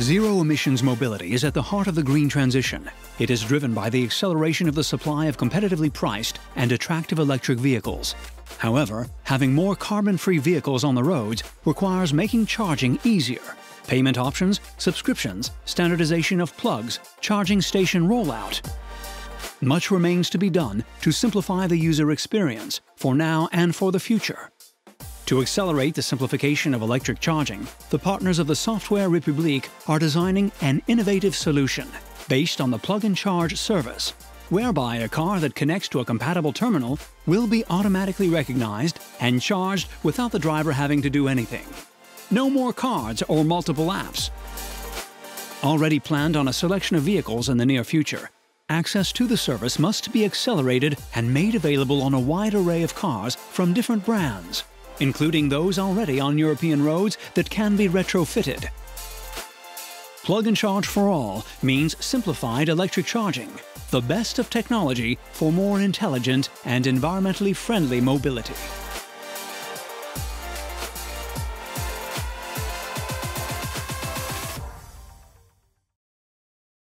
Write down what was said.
Zero emissions mobility is at the heart of the green transition. It is driven by the acceleration of the supply of competitively priced and attractive electric vehicles. However, having more carbon free vehicles on the roads requires making charging easier. Payment options, subscriptions, standardization of plugs, charging station rollout. Much remains to be done to simplify the user experience for now and for the future. To accelerate the simplification of electric charging, the partners of the Software Republique are designing an innovative solution based on the plug and charge service, whereby a car that connects to a compatible terminal will be automatically recognized and charged without the driver having to do anything. No more cards or multiple apps. Already planned on a selection of vehicles in the near future, access to the service must be accelerated and made available on a wide array of cars from different brands including those already on European roads that can be retrofitted. Plug and Charge for All means simplified electric charging, the best of technology for more intelligent and environmentally friendly mobility.